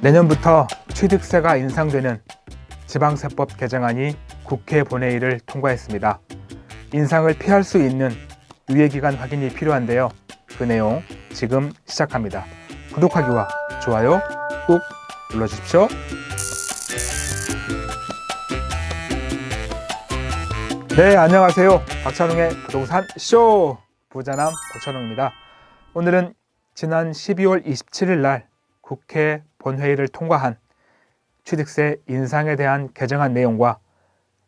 내년부터 취득세가 인상되는 지방세법 개정안이 국회 본회의를 통과했습니다. 인상을 피할 수 있는 유예기간 확인이 필요한데요. 그 내용 지금 시작합니다. 구독하기와 좋아요 꾹 눌러주십시오. 네, 안녕하세요. 박찬웅의 부동산 쇼 부자남 박찬웅입니다. 오늘은 지난 12월 27일 날 국회 본회의를 통과한 취득세 인상에 대한 개정안 내용과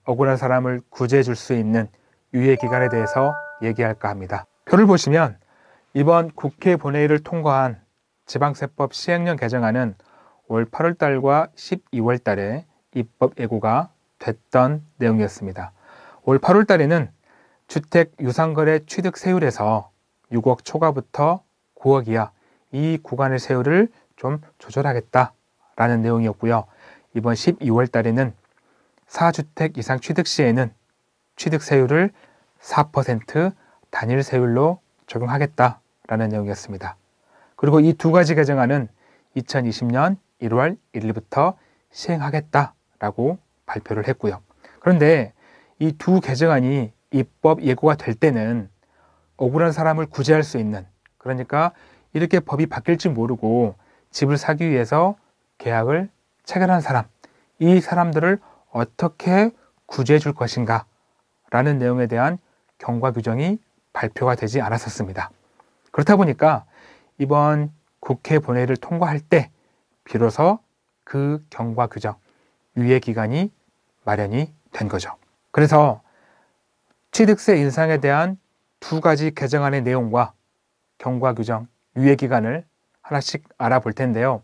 억울한 사람을 구제해 줄 수 있는 유예 기간에 대해서 얘기할까 합니다. 표를 보시면 이번 국회 본회의를 통과한 지방세법 시행령 개정안은 올 8월 달과 12월 달에 입법 예고가 됐던 내용이었습니다. 올 8월 달에는 주택 유상거래 취득 세율에서 6억 초과부터 9억 이하 이 구간의 세율을 좀 조절하겠다라는 내용이었고요. 이번 12월 달에는 4주택 이상 취득 시에는 취득 세율을 4% 단일 세율로 적용하겠다라는 내용이었습니다. 그리고 이 두 가지 개정안은 2020년 1월 1일부터 시행하겠다라고 발표를 했고요. 그런데 이 두 개정안이 입법 예고가 될 때는 억울한 사람을 구제할 수 있는 그러니까 이렇게 법이 바뀔지 모르고 집을 사기 위해서 계약을 체결한 사람, 이 사람들을 어떻게 구제해 줄 것인가 라는 내용에 대한 경과 규정이 발표가 되지 않았었습니다. 그렇다 보니까 이번 국회 본회의를 통과할 때 비로소 그 경과 규정, 유예 기간이 마련이 된 거죠. 그래서 취득세 인상에 대한 두 가지 개정안의 내용과 경과 규정, 유예 기간을 하나씩 알아볼 텐데요.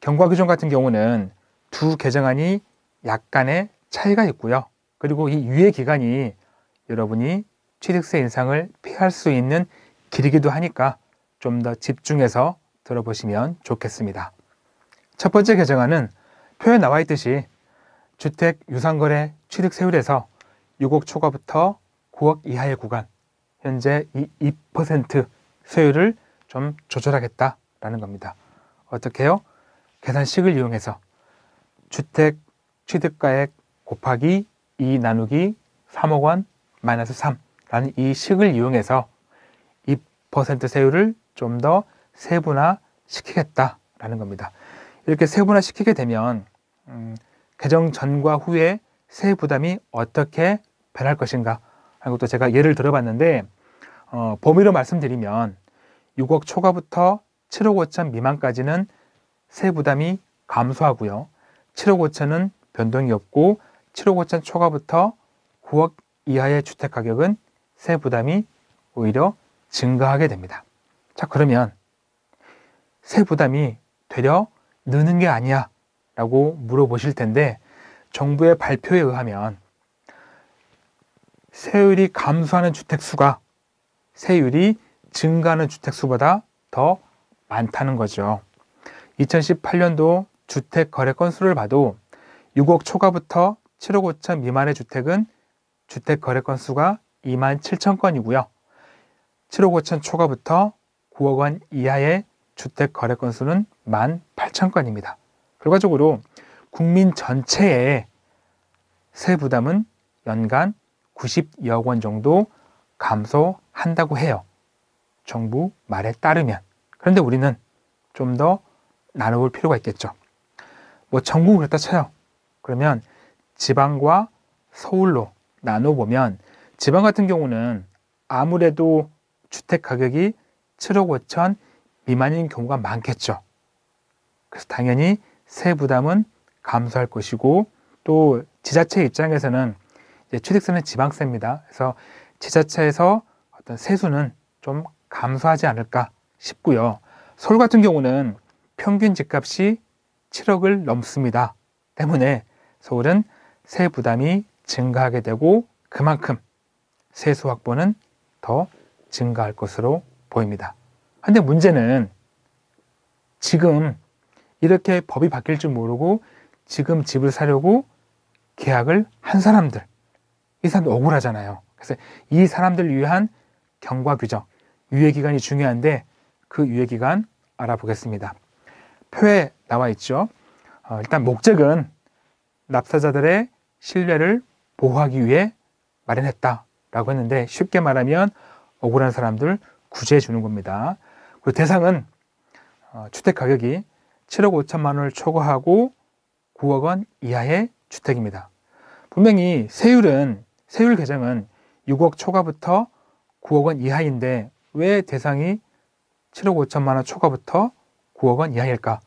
경과 규정 같은 경우는 두 개정안이 약간의 차이가 있고요. 그리고 이 유예 기간이 여러분이 취득세 인상을 피할 수 있는 길이기도 하니까 좀 더 집중해서 들어보시면 좋겠습니다. 첫 번째 개정안은 표에 나와 있듯이 주택 유상거래 취득 세율에서 6억 초과부터 9억 이하의 구간, 현재 이 2% 세율을 좀 조절하겠다라는 겁니다. 어떻게 해요? 계산식을 이용해서 주택 취득가액 곱하기 2 나누기 3억 원 마이너스 3라는 이 식을 이용해서 2% 세율을 좀 더 세분화 시키겠다라는 겁니다. 이렇게 세분화 시키게 되면 음, 개정 전과 후에 세액 부담이 어떻게 변할 것인가 하는 것도 제가 예를 들어봤는데 어, 범위로 말씀드리면 6억 초과부터 7억 5천 미만까지는 세 부담이 감소하고요. 7억 5천은 변동이 없고 7억 5천 초과부터 9억 이하의 주택 가격은 세 부담이 오히려 증가하게 됩니다. 자, 그러면 세 부담이 되려 느는 게 아니야 라고 물어보실 텐데 정부의 발표에 의하면 세율이 감소하는 주택 수가 세율이 증가하는 주택 수보다 더 많다는 거죠. 2018년도 주택 거래 건수를 봐도 6억 초과부터 7억 5천 미만의 주택은 주택 거래 건수가 2만 7천 건이고요. 7억 5천 초과부터 9억 원 이하의 주택 거래 건수는 1만 8천 건입니다. 결과적으로 국민 전체의 세 부담은 연간 92억 원 정도 감소한다고 해요. 정부 말에 따르면. 그런데 우리는 좀 더 나눠볼 필요가 있겠죠. 뭐 전국은 그렇다 쳐요. 그러면 지방과 서울로 나눠보면 지방 같은 경우는 아무래도 주택 가격이 7억 5천 미만인 경우가 많겠죠. 그래서 당연히 세 부담은 감소할 것이고 또 지자체 입장에서는 취득세는 지방세입니다. 그래서 지자체에서 어떤 세수는 좀 감소하지 않을까 싶고요. 서울 같은 경우는 평균 집값이 7억을 넘습니다. 때문에 서울은 세 부담이 증가하게 되고 그만큼 세수 확보는 더 증가할 것으로 보입니다. 근데 문제는 지금 이렇게 법이 바뀔 줄 모르고 지금 집을 사려고 계약을 한 사람들, 이 사람들 억울하잖아요. 그래서 이 사람들 위한 경과 규정, 유예 기간이 중요한데 그 유예 기간 알아보겠습니다. 표에 나와 있죠. 어, 일단 목적은 납사자들의 신뢰를 보호하기 위해 마련했다라고 했는데 쉽게 말하면 억울한 사람들 구제해 주는 겁니다. 그 대상은 어, 주택 가격이 7억 5천만 원을 초과하고 9억 원 이하의 주택입니다. 분명히 세율은 세율 개정은 6억 초과부터 9억 원 이하인데 왜 대상이 7억 5천만 원 초과부터 9억 원 이하일까?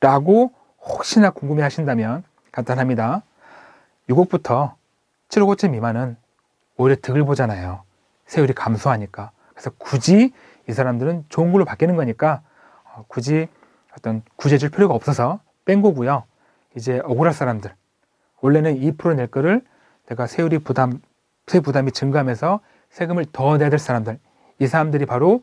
라고 혹시나 궁금해 하신다면 간단합니다. 6억부터 7억 5천 미만은 오히려 득을 보잖아요. 세율이 감소하니까. 그래서 굳이 이 사람들은 좋은 걸로 바뀌는 거니까 어, 굳이 어떤 구제 줄 필요가 없어서 뺀 거고요. 이제 억울할 사람들. 원래는 2%낼 거를 내가 세율이 부담, 세 부담이 증가하면서 세금을 더 내야 될 사람들. 이 사람들이 바로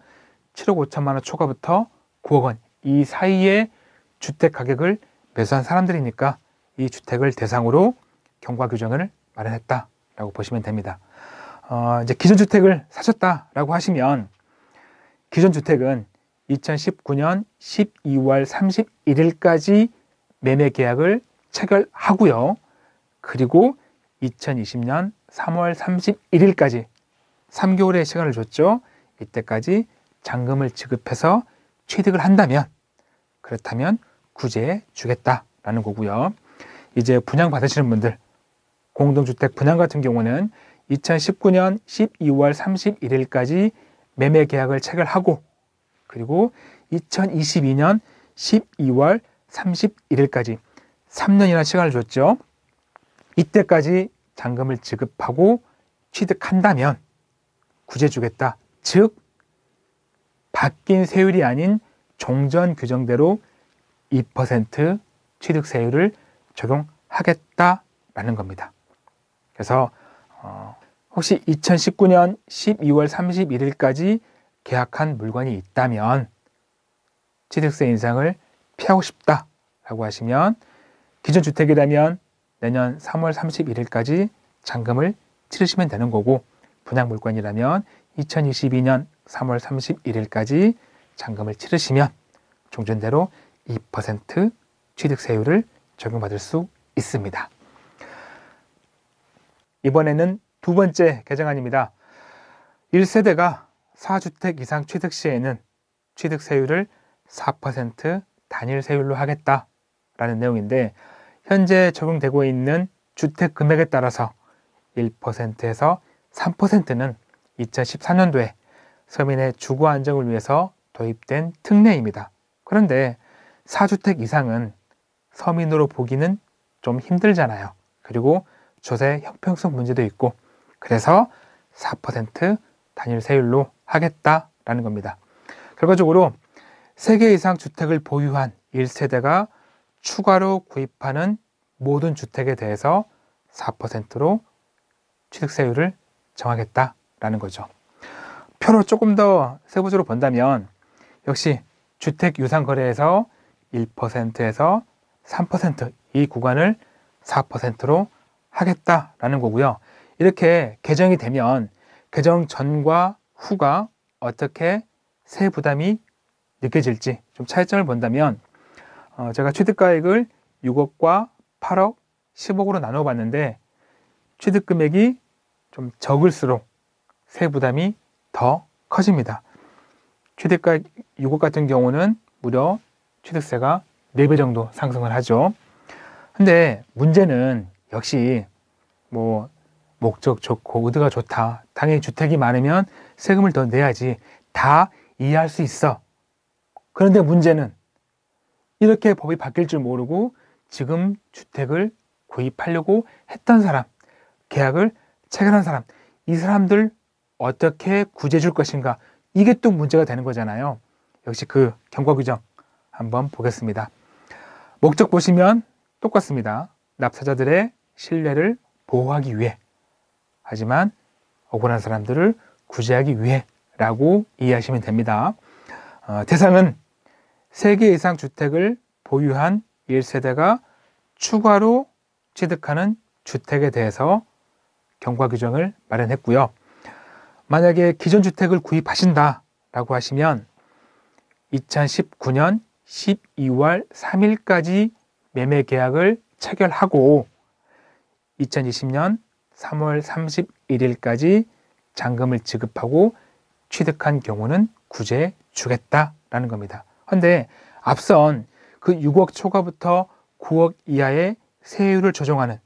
7억 5천만 원 초과부터 9억 원 이 사이에 주택 가격을 매수한 사람들이니까 이 주택을 대상으로 경과 규정을 마련했다라고 보시면 됩니다. 어, 이제 기존 주택을 사셨다라고 하시면 기존 주택은 2019년 12월 31일까지 매매 계약을 체결하고요. 그리고 2020년 3월 31일까지 3개월의 시간을 줬죠. 이때까지 잔금을 지급해서 취득을 한다면 그렇다면 구제해 주겠다라는 거고요. 이제 분양 받으시는 분들 공동주택 분양 같은 경우는 2019년 12월 31일까지 매매 계약을 체결하고 그리고 2022년 12월 31일까지 3년이나 시간을 줬죠. 이때까지 잔금을 지급하고 취득한다면 구제 주겠다. 즉 바뀐 세율이 아닌 종전 규정대로 2% 취득세율을 적용하겠다라는 겁니다. 그래서 어, 혹시 2019년 12월 31일까지 계약한 물건이 있다면 취득세 인상을 피하고 싶다라고 하시면 기존 주택이라면 내년 3월 31일까지 잔금을 치르시면 되는 거고 분양 물건이라면 2022년 3월 31일까지 잔금을 치르시면 종전대로 2% 취득세율을 적용받을 수 있습니다. 이번에는 두 번째 개정안입니다. 1세대가 4주택 이상 취득 시에는 취득세율을 4% 단일 세율로 하겠다라는 내용인데 현재 적용되고 있는 주택 금액에 따라서 1%에서 3%는 2014년도에 서민의 주거 안정을 위해서 도입된 특례입니다. 그런데 4주택 이상은 서민으로 보기는 좀 힘들잖아요. 그리고 조세 형평성 문제도 있고 그래서 4% 단일 세율로 하겠다라는 겁니다. 결과적으로 3개 이상 주택을 보유한 1세대가 추가로 구입하는 모든 주택에 대해서 4%로 취득세율을 정하겠다 라는 거죠. 표로 조금 더 세부적으로 본다면 역시 주택 유상 거래에서 1%에서 3%이 구간을 4%로 하겠다라는 거고요. 이렇게 개정이 되면 개정 전과 후가 어떻게 세 부담이 느껴질지 좀 차이점을 본다면 어, 제가 취득가액을 6억과 8억, 10억으로 나눠 봤는데 취득 금액이 좀 적을수록 세 부담이 더 커집니다. 취득가 6억 같은 경우는 무려 취득세가 4배 정도 상승을 하죠. 근데 문제는 역시 뭐 목적 좋고 의도가 좋다. 당연히 주택이 많으면 세금을 더 내야지. 다 이해할 수 있어. 그런데 문제는 이렇게 법이 바뀔 줄 모르고 지금 주택을 구입하려고 했던 사람, 계약을 체결한 사람, 이 사람들 어떻게 구제 줄 것인가? 이게 또 문제가 되는 거잖아요. 역시 그 경과 규정 한번 보겠습니다. 목적 보시면 똑같습니다. 납사자들의 신뢰를 보호하기 위해 하지만 억울한 사람들을 구제하기 위해 라고 이해하시면 됩니다. 어, 대상은 3개 이상 주택을 보유한 1세대가 추가로 취득하는 주택에 대해서 경과 규정을 마련했고요. 만약에 기존 주택을 구입하신다 라고 하시면 2019년 12월 3일까지 매매 계약을 체결하고 2020년 3월 31일까지 잔금을 지급하고 취득한 경우는 구제 주겠다라는 겁니다. 그런데 앞선 그 6억 초과부터 9억 이하의 세율을 조정하는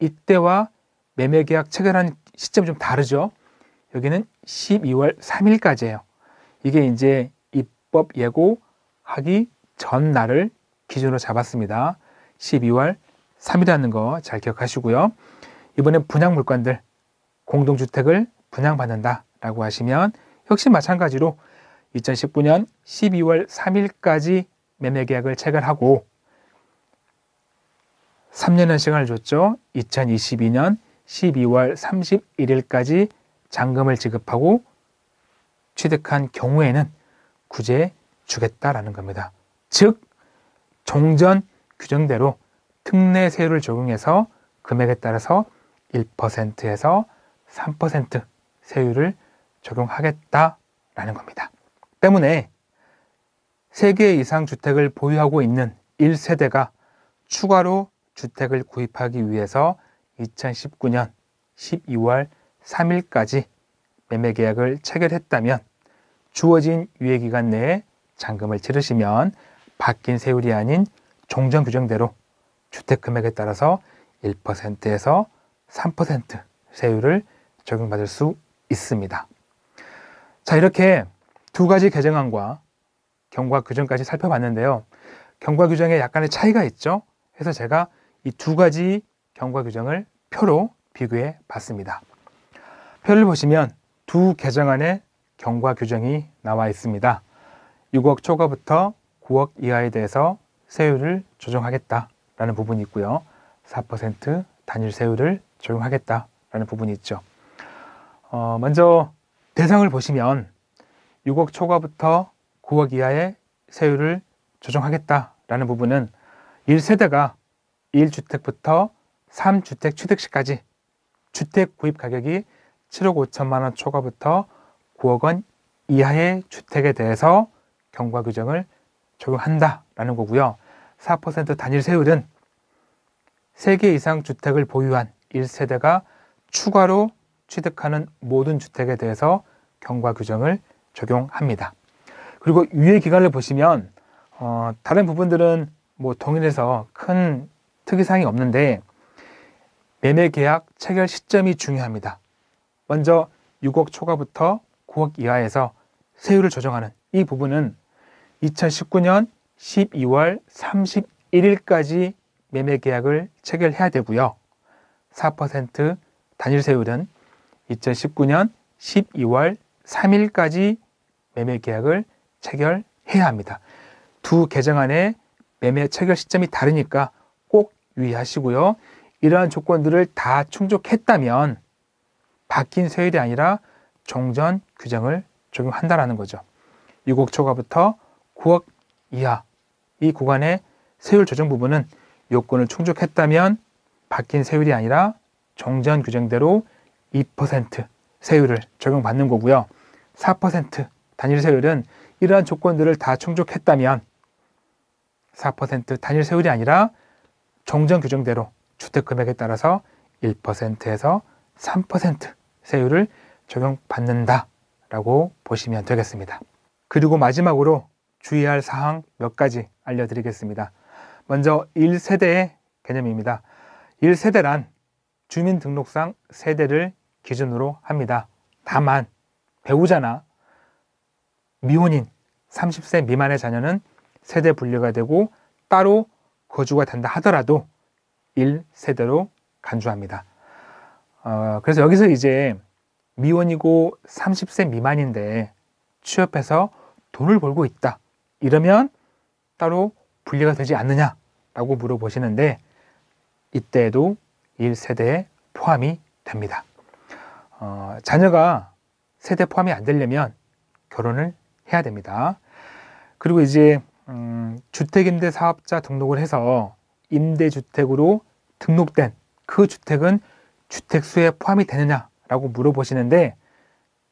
이때와 매매 계약 체결한 시점이 좀 다르죠. 여기는 12월 3일까지예요. 이게 이제 입법 예고하기 전 날을 기준으로 잡았습니다. 12월 3일이라는 거 잘 기억하시고요. 이번에 분양 물건들 공동주택을 분양받는다라고 하시면 역시 마찬가지로 2019년 12월 3일까지 매매 계약을 체결하고 3년의 시간을 줬죠. 2022년 12월 31일까지 잔금을 지급하고 취득한 경우에는 구제 주겠다라는 겁니다. 즉 종전 규정대로 특례세율을 적용해서 금액에 따라서 1%에서 3% 세율을 적용하겠다라는 겁니다. 때문에 3개 이상 주택을 보유하고 있는 1세대가 추가로 주택을 구입하기 위해서 2019년 12월 3일까지 매매 계약을 체결했다면 주어진 유예 기간 내에 잔금을 치르시면 바뀐 세율이 아닌 종전 규정대로 주택 금액에 따라서 1%에서 3% 세율을 적용받을 수 있습니다. 자, 이렇게 두 가지 개정안과 경과 규정까지 살펴봤는데요. 경과 규정에 약간의 차이가 있죠. 그래서 제가 이 두 가지 경과 규정을 표로 비교해 봤습니다. 표를 보시면 두 개정안의 경과 규정이 나와 있습니다. 6억 초과부터 9억 이하에 대해서 세율을 조정하겠다라는 부분이 있고요. 4% 단일 세율을 적용하겠다라는 부분이 있죠. 어, 먼저 대상을 보시면 6억 초과부터 9억 이하의 세율을 조정하겠다라는 부분은 1세대가 1주택부터 3주택 취득 시까지 주택 구입 가격이 7억 5천만 원 초과부터 9억 원 이하의 주택에 대해서 경과 규정을 적용한다라는 거고요. 4% 단일 세율은 3개 이상 주택을 보유한 1세대가 추가로 취득하는 모든 주택에 대해서 경과 규정을 적용합니다. 그리고 유예 기간을 보시면 어, 다른 부분들은 뭐 동일해서 큰 특이사항이 없는데 매매 계약 체결 시점이 중요합니다. 먼저 6억 초과부터 9억 이하에서 세율을 조정하는 이 부분은 2019년 12월 31일까지 매매 계약을 체결해야 되고요. 4% 단일 세율은 2019년 12월 3일까지 매매 계약을 체결해야 합니다. 두 개정안의 매매 체결 시점이 다르니까 꼭 유의하시고요. 이러한 조건들을 다 충족했다면 바뀐 세율이 아니라 종전 규정을 적용한다라는 거죠. 6억 초과부터 9억 이하 이 구간의 세율 조정 부분은 요건을 충족했다면 바뀐 세율이 아니라 종전 규정대로 2% 세율을 적용받는 거고요. 4% 단일 세율은 이러한 조건들을 다 충족했다면 4% 단일 세율이 아니라 종전 규정대로 주택 금액에 따라서 1%에서 3% 세율을 적용받는다라고 보시면 되겠습니다. 그리고 마지막으로 주의할 사항 몇 가지 알려드리겠습니다. 먼저 1세대의 개념입니다. 1세대란 주민등록상 세대를 기준으로 합니다. 다만 배우자나 미혼인 30세 미만의 자녀는 세대 분류가 되고 따로 거주가 된다 하더라도 1세대로 간주합니다. 어, 그래서 여기서 이제 미혼이고 30세 미만인데 취업해서 돈을 벌고 있다. 이러면 따로 분리가 되지 않느냐라고 물어보시는데 이때에도 1세대에 포함이 됩니다. 어, 자녀가 세대 포함이 안 되려면 결혼을 해야 됩니다. 그리고 이제 음, 주택임대 사업자 등록을 해서 임대주택으로 등록된 그 주택은 주택수에 포함이 되느냐라고 물어보시는데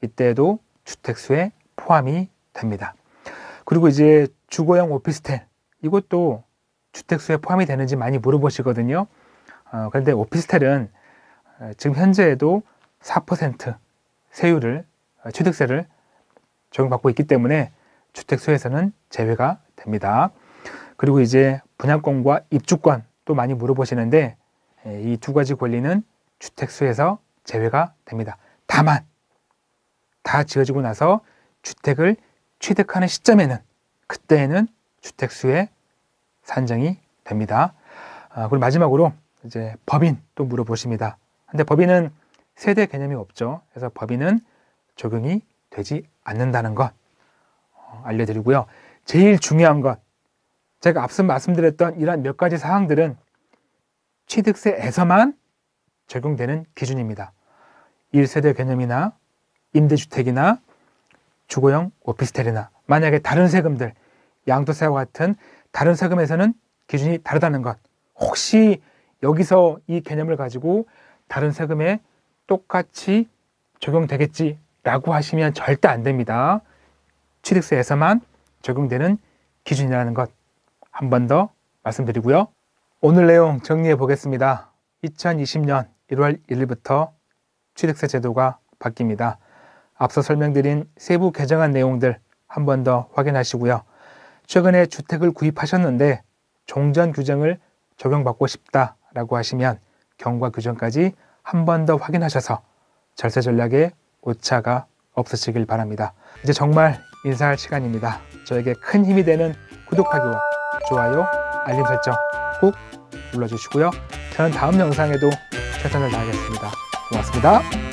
이때에도 주택수에 포함이 됩니다. 그리고 이제 주거용 오피스텔 이것도 주택수에 포함이 되는지 많이 물어보시거든요. 어, 그런데 오피스텔은 어, 지금 현재에도 4% 세율을 어, 취득세를 적용받고 있기 때문에 주택수에서는 제외가 됩니다. 그리고 이제 분양권과 입주권 또 많이 물어보시는데 이 두 가지 권리는 주택수에서 제외가 됩니다. 다만 다 지어지고 나서 주택을 취득하는 시점에는 그때에는 주택수에 산정이 됩니다. 아, 그리고 마지막으로 이제 법인 또 물어보십니다. 근데 법인은 세대 개념이 없죠. 그래서 법인은 적용이 되지 않는다는 것 어, 알려드리고요. 제일 중요한 것 제가 앞서 말씀드렸던 이러한 몇 가지 사항들은 취득세에서만 적용되는 기준입니다. 1세대 개념이나 임대주택이나 주거용 오피스텔이나 만약에 다른 세금들 양도세와 같은 다른 세금에서는 기준이 다르다는 것 혹시 여기서 이 개념을 가지고 다른 세금에 똑같이 적용되겠지라고 하시면 절대 안 됩니다. 취득세에서만 적용되는 기준이라는 것 한 번 더 말씀드리고요. 오늘 내용 정리해 보겠습니다. 2020년 1월 1일부터 취득세 제도가 바뀝니다. 앞서 설명드린 세부 개정안 내용들 한 번 더 확인하시고요. 최근에 주택을 구입하셨는데 종전 규정을 적용받고 싶다라고 하시면 경과 규정까지 한 번 더 확인하셔서 절세 전략에 오차가 없으시길 바랍니다. 이제 정말 인사할 시간입니다. 저에게 큰 힘이 되는 구독하기와 좋아요, 알림 설정 꼭 눌러주시고요. 저는 다음 영상에도 최선을 다하겠습니다. 고맙습니다.